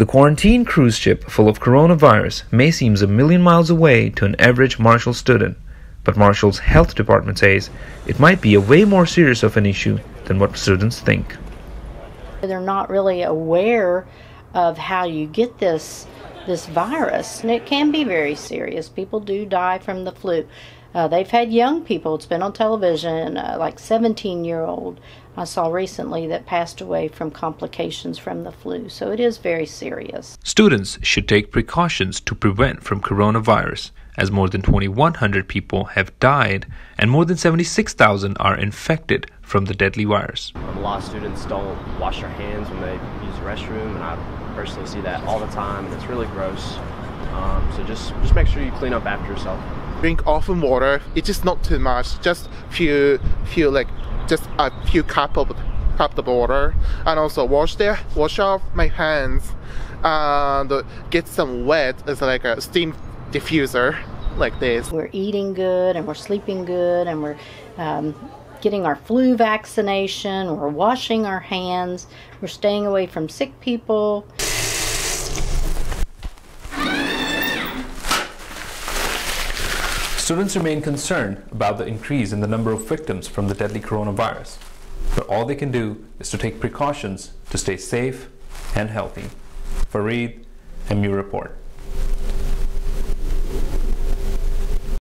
The quarantine cruise ship full of coronavirus may seem a million miles away to an average Marshall student, but Marshall's health department says it might be a way more serious of an issue than what students think. They're not really aware of how you get this this virus, and it can be very serious. People do die from the flu. Uh, they've had young people, it's been on television, uh, like 17 year old I saw recently that passed away from complications from the flu. So it is very serious. Students should take precautions to prevent from coronavirus as more than 2100 people have died and more than 76,000 are infected from the deadly virus. A lot of students don't wash their hands when they use the restroom and I personally see that all the time and it's really gross. Um, so just just make sure you clean up after yourself drink often water. It's just not too much. Just few few like just a few cup of cup of water, and also wash their wash off my hands and get some wet as like a steam diffuser like this. We're eating good and we're sleeping good and we're um, getting our flu vaccination. We're washing our hands. We're staying away from sick people. Students remain concerned about the increase in the number of victims from the deadly coronavirus, but all they can do is to take precautions to stay safe and healthy. Fareed, MU Report.